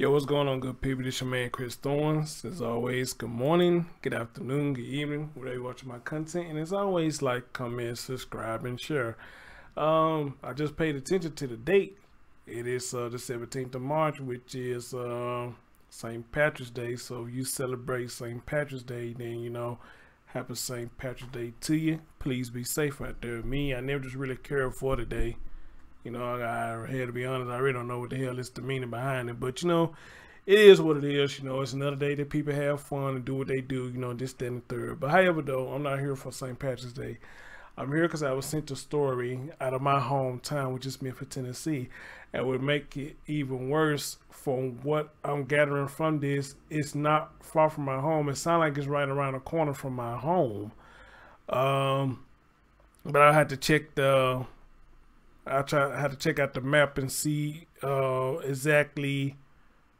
Yo, what's going on, good people? This your man Chris Thorns. As always, good morning, good afternoon, good evening, wherever you're watching my content. And as always, like, comment, subscribe, and share. Um, I just paid attention to the date. It is uh, the 17th of March, which is uh, St. Patrick's Day. So if you celebrate St. Patrick's Day, then you know, happy St. Patrick's Day to you. Please be safe out there. Me, I never just really care for the day. You know, I, had to be honest, I really don't know what the hell is the meaning behind it. But, you know, it is what it is. You know, it's another day that people have fun and do what they do, you know, this, that, and the third. But however, though, I'm not here for St. Patrick's Day. I'm here because I was sent a story out of my hometown, which is Memphis, Tennessee. And would make it even worse from what I'm gathering from this. It's not far from my home. It sounds like it's right around the corner from my home. Um, but I had to check the I try had to check out the map and see uh, exactly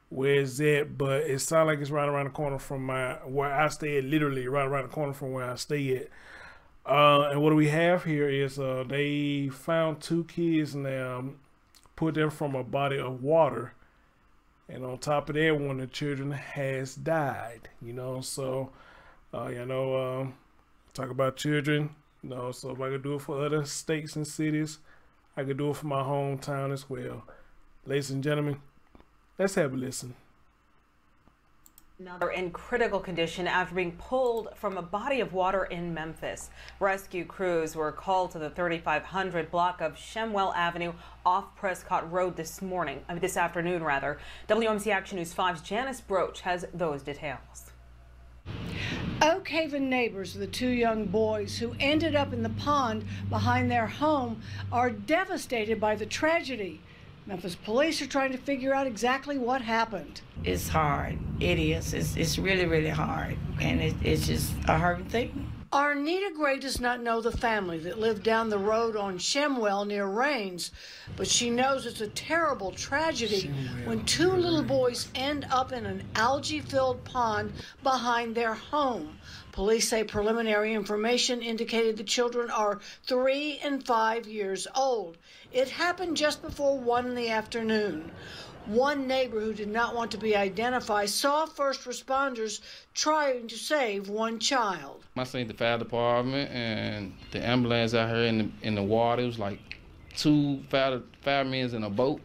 where it's at, but it sounds like it's right around the corner from my where I stay at, literally right around the corner from where I stay at. Uh, and what we have here is uh, they found two kids now, um, put them from a body of water. And on top of that, one of the children has died, you know. So, uh, you know, um, talk about children, you know. So if I could do it for other states and cities, I could do it for my hometown as well. Ladies and gentlemen, let's have a listen. Another in critical condition after being pulled from a body of water in Memphis. Rescue crews were called to the 3500 block of Shemwell Avenue off Prescott Road this morning, I mean this afternoon rather. WMC Action News 5's Janice Broach has those details. Oak Haven neighbors of the two young boys who ended up in the pond behind their home are devastated by the tragedy. Memphis police are trying to figure out exactly what happened. It's hard. It is. It's, it's really, really hard. And it, it's just a hurting thing. Arnita Gray does not know the family that lived down the road on Shemwell near Rains, but she knows it's a terrible tragedy Shemwell. when two little boys end up in an algae filled pond behind their home. Police say preliminary information indicated the children are three and five years old. It happened just before one in the afternoon. One neighbor who did not want to be identified saw first responders trying to save one child. I seen the fire department and the ambulance out here in the in the water. It was like two fire firemen in a boat,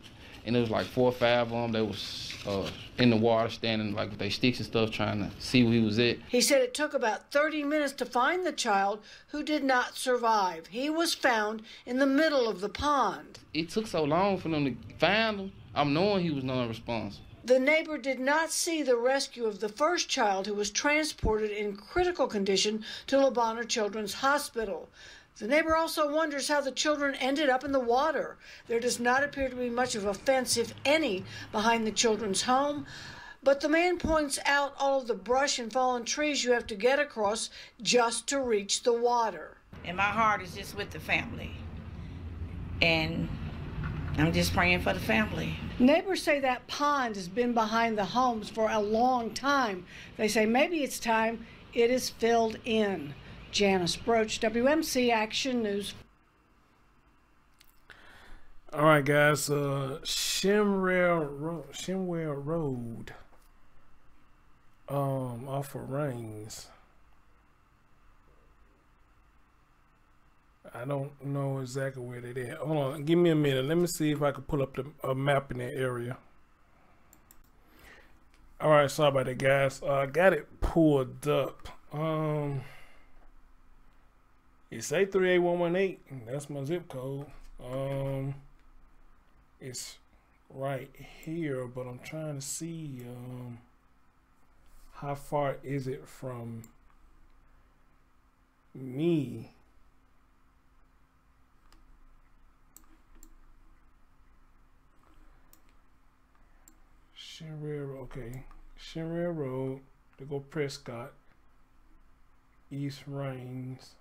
and it was like four or five of them. They was uh, in the water, standing like with their sticks and stuff, trying to see where he was at. He said it took about 30 minutes to find the child who did not survive. He was found in the middle of the pond. It took so long for them to find him. I'm knowing he was non-responsive. The neighbor did not see the rescue of the first child who was transported in critical condition to Le Bonheur Children's Hospital. The neighbor also wonders how the children ended up in the water. There does not appear to be much of a fence, if any, behind the children's home. But the man points out all of the brush and fallen trees you have to get across just to reach the water. And my heart is just with the family. And I'm just praying for the family. Neighbors say that pond has been behind the homes for a long time. They say maybe it's time it is filled in. Janice Broach, WMC Action News. All right, guys. Uh, Shemwell Road, Shemwell Road, um, off of Rains. I don't know exactly where they at. Hold on, give me a minute. Let me see if I can pull up the a map in that area. All right, sorry about that, guys. Uh, I got it pulled up. Um. One eight. That's my zip code. Um, it's right here, but I'm trying to see um how far is it from me. Shinrail, okay. Shinrail Road to go Prescott. East Rains.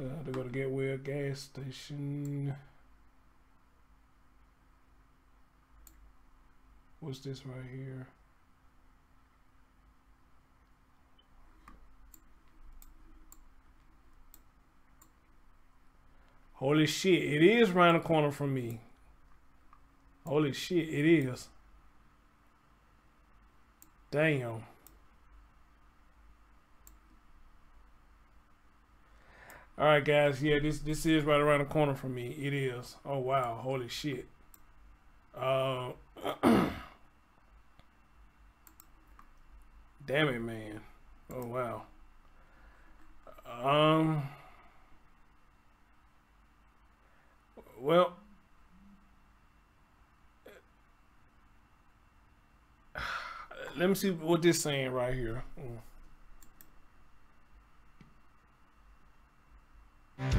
Uh, to go to Gateway gas station. What's this right here? Holy shit, it is around the corner from me. Holy shit, it is. Damn. All right, guys. Yeah, this this is right around the corner from me. It is. Oh wow! Holy shit. Uh, damn it, man. Oh wow. Um. Well. Let me see what this saying right here. Mm.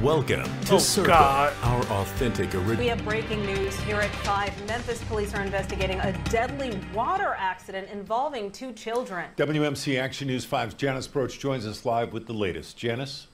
Welcome to Oh, Circle, God. our authentic original. We have breaking news here at 5. Memphis police are investigating a deadly water accident involving two children. WMC Action News 5's Janice Broach joins us live with the latest. Janice?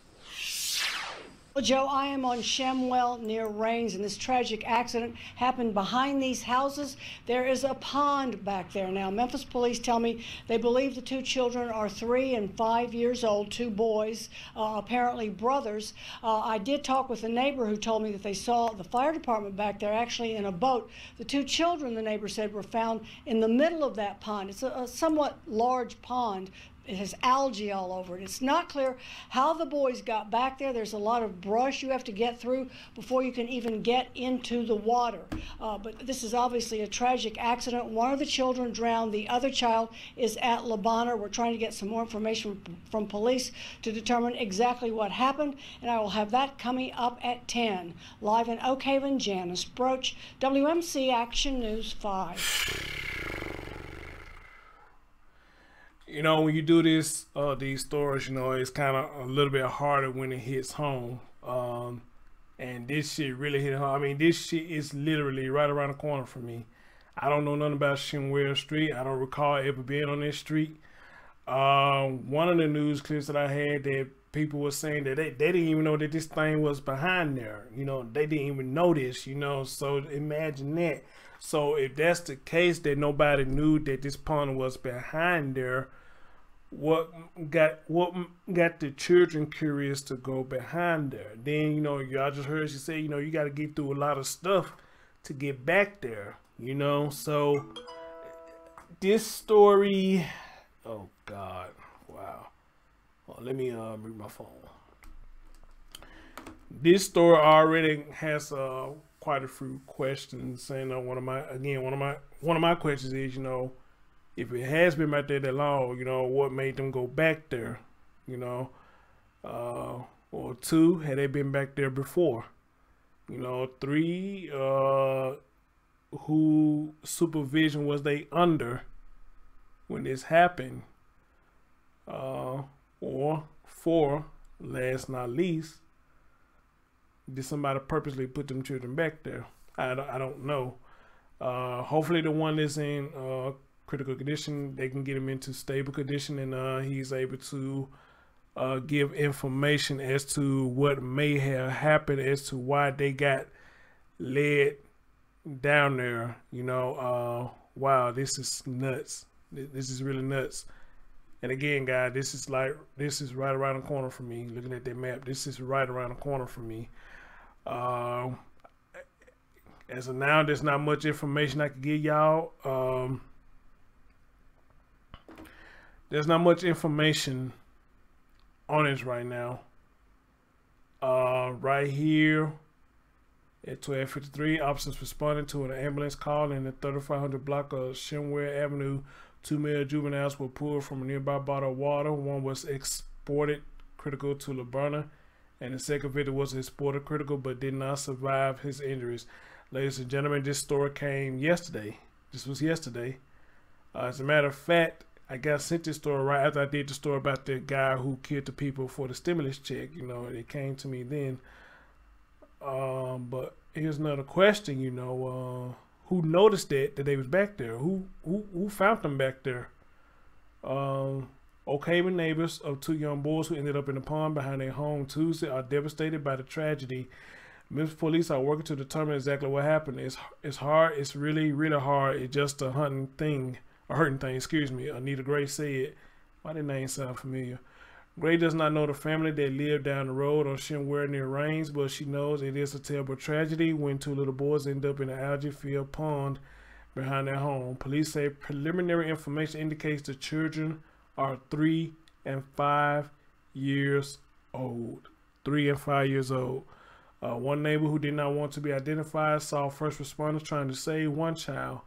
Well, Joe, I am on Shemwell near Rains, and this tragic accident happened behind these houses. There is a pond back there now. Memphis police tell me they believe the two children are three and five years old, two boys, uh, apparently brothers. Uh, I did talk with a neighbor who told me that they saw the fire department back there actually in a boat. The two children, the neighbor said, were found in the middle of that pond. It's a, a somewhat large pond, it has algae all over it. It's not clear how the boys got back there. There's a lot of brush you have to get through before you can even get into the water. Uh, but this is obviously a tragic accident. One of the children drowned. The other child is at Le Bonheur. We're trying to get some more information from police to determine exactly what happened, and I will have that coming up at 10. Live in Oak Haven, Janice Broach, WMC Action News 5. You know, when you do this, uh, these stories, you know, it's kind of a little bit harder when it hits home. Um, and this shit really hit home. I mean, this shit is literally right around the corner from me. I don't know nothing about Shemwell Street. I don't recall ever being on this street. Um, one of the news clips that I had that people were saying that they, they didn't even know that this thing was behind there. You know, they didn't even notice, you know, so imagine that. So if that's the case that nobody knew that this pond was behind there, what got what got the children curious to go behind there? Then you know y'all just heard she say you know you got to get through a lot of stuff to get back there. You know, so this story. Oh God! Wow. Well, let me uh mute my phone. This story already has uh quite a few questions, and uh, one of my again one of my one of my questions is you know if it has been back there that long, you know, what made them go back there, you know, uh, or two, had they been back there before, you know, three, uh, who supervision was they under when this happened, uh, or four, last not least, did somebody purposely put them children back there? I don't, I don't know. Uh, hopefully the one that's in, uh, critical condition. They can get him into stable condition, and uh, he's able to uh, give information as to what may have happened, as to why they got led down there. You know, uh, wow, this is nuts. This is really nuts. And again, guys, this is like this is right around the corner for me. Looking at that map, this is right around the corner for me. Uh, as of now, there's not much information I can give y'all. Um, there's not much information on it right now. Uh, right here at 12:53, officers responded to an ambulance call in the 3500 block of Shemwell Avenue. Two male juveniles were pulled from a nearby bottle of water. One was exported critical to Le Bonheur, and the second victim was exported critical but did not survive his injuries. Ladies and gentlemen, this story came yesterday. This was yesterday. Uh, as a matter of fact, I got sent this story right after I did the story about the guy who killed the people for the stimulus check. You know, it came to me then. Um, but here's another question. You know, uh, who noticed that that they was back there? Who who who found them back there? Um, Oak Haven neighbors of two young boys who ended up in the pond behind their home Tuesday are devastated by the tragedy. Memphis police are working to determine exactly what happened. It's it's hard. It's really really hard. It's just a hunting thing a hurting thing, excuse me. Anita Gray said, why did name sound familiar? Gray does not know the family that lived down the road on Shemwell near Rains, but she knows it is a terrible tragedy when two little boys end up in an algae filled pond behind their home. Police say preliminary information indicates the children are three and five years old. Three and five years old. Uh, one neighbor who did not want to be identified saw first responders trying to save one child.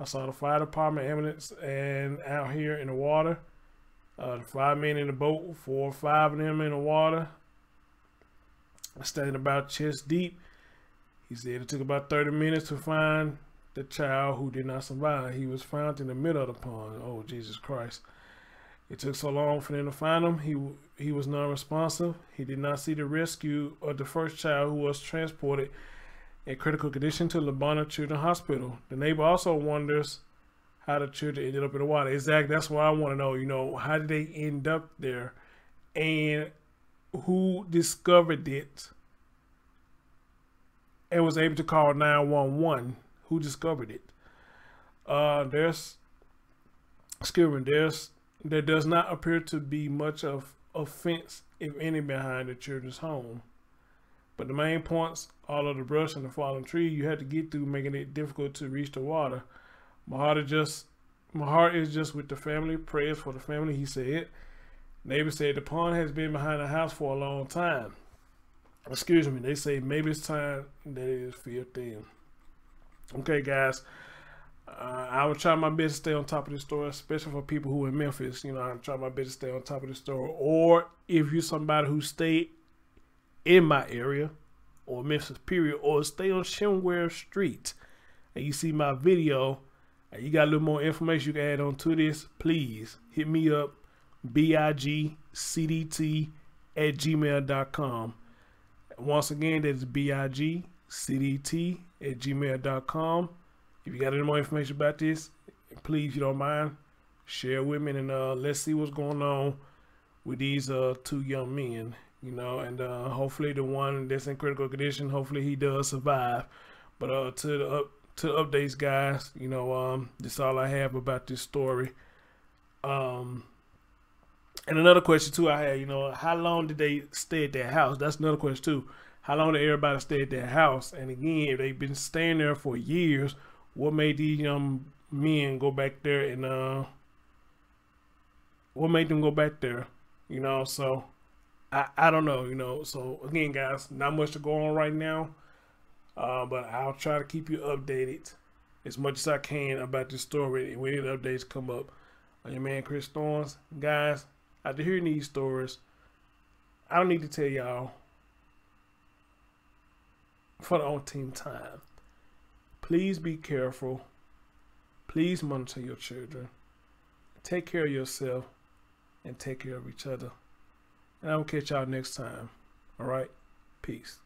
I saw the fire department, ambulance, and out here in the water. Uh, the five men in the boat, four or five of them in the water, standing about chest deep. He said it took about 30 minutes to find the child who did not survive. He was found in the middle of the pond. Oh, Jesus Christ. It took so long for them to find him. He he was non-responsive. He did not see the rescue of the first child who was transported in critical condition to Le Bonheur Children's Hospital. The neighbor also wonders how the children ended up in the water. Exactly. That's what I want to know. You know, how did they end up there, and who discovered it and was able to call 911? Who discovered it? Uh, there's, excuse me, there's there does not appear to be much of offense, if any, behind the children's home. But the main points, all of the brush and the fallen tree, you had to get through, making it difficult to reach the water. My heart is just, my heart is just with the family. Prayers for the family, he said. Neighbor said the pond has been behind the house for a long time. Excuse me. They say maybe it's time that it is filled in. Okay, guys. Uh, I will try my best to stay on top of the story, especially for people who are in Memphis. You know, I try my best to stay on top of the story. Or if you're somebody who stayed in my area or Memphis period, or stay on Shemwell Street and you see my video and you got a little more information you can add on to this, please hit me up bigcdt at gmail.com. Once again, that is bigcdt at gmail.com. If you got any more information about this, please, if you don't mind, share with me and uh, let's see what's going on with these uh, two young men, you know, and uh, hopefully the one that's in critical condition, hopefully he does survive. But uh, to the up to the updates, guys, you know, um, that's all I have about this story. Um, and another question too, I had, you know, how long did they stay at their house? That's another question too. How long did everybody stay at their house? And again, if they've been staying there for years, what made these young men go back there and uh what made them go back there you know so i i don't know you know so again guys not much to go on right now uh but i'll try to keep you updated as much as i can about this story and when any updates come up on your man chris thorns guys after hearing these stories i don't need to tell y'all for the team time Please be careful. Please monitor your children. Take care of yourself and take care of each other. And I will catch y'all next time. All right? Peace.